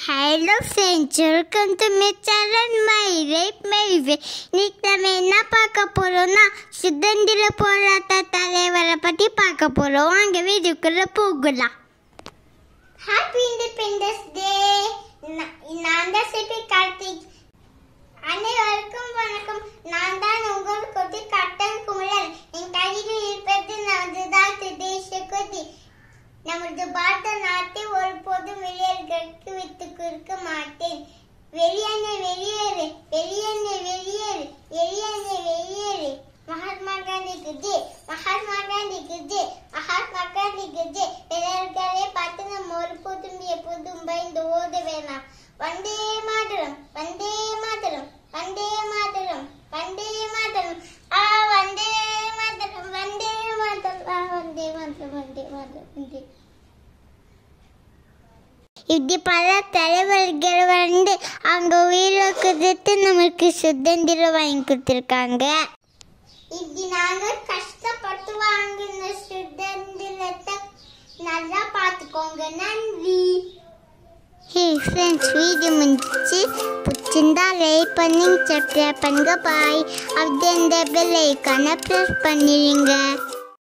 Hello friends welcome to my channel my right my way இன்னைக்கு நம்ம என்ன பார்க்க போகிறோம்னா சுதந்திர போராட்ட தலைவரை பற்றி பார்க்க போகிறோம் அங்கே வீட்டுக்குள்ளே போகலாம் ஹாப்பி இண்டிபெண்டன்ஸ் டே நான் தான் சிபி கார்த்திக் அனைவருக்கும் வணக்கம் நான் தான் உங்கள் கொட்டி கட்டன் குமரன் என் கையில் இருப்பது நமது தான் தேச கொடி நமது பாரத நாட்டை ஒருபோதும் வெளியர்களுக்கு விட்டுக் கொடுக்க மாட்டேன். வெளியேறு வெளியேறு வெளியேறு வெளியேறு வெளியேறு வெளியேறு. மகாத்மா காந்திக்கு ஜெய் மகாத்மா காந்திக்கு ஜெய் மகாத்மா காந்திக்கு ஜெய். வெளியர்களே பார்த்து நம்ம ஒரு ஒருபோதும் புதும்பை இந்த ஓத வேணாம். வந்தே மாதரம் வந்தே மாதரம் வந்தே மாதரம் வந்தே மாதரம். ஆ வந்தே மாதரம் வந்தே மாதரம் ஆ வந்தே மாதரம் வந்தே மாதரம் வந்தே. இப்படி பல தலைவர்கள் வந்து அவங்க உயிருக்கு நமக்கு சுதந்திரம் வாங்கி கொடுத்துருக்காங்க. இப்படி நாங்கள் கஷ்டப்பட்டு வாங்கின சுதந்திரத்தை நல்லா பார்த்துக்கோங்க. நன்றி. ஹே ஃப்ரெண்ட்ஸ் வீடியோ முடிச்சு பிடிச்சிருந்தா லைக் பண்ணி சப்ஸ்கிரைப் பண்ணுங்க. பாய் அப்படியே இந்த பெல் ஐக்கானை ப்ரெஸ் பண்ணிடுங்க.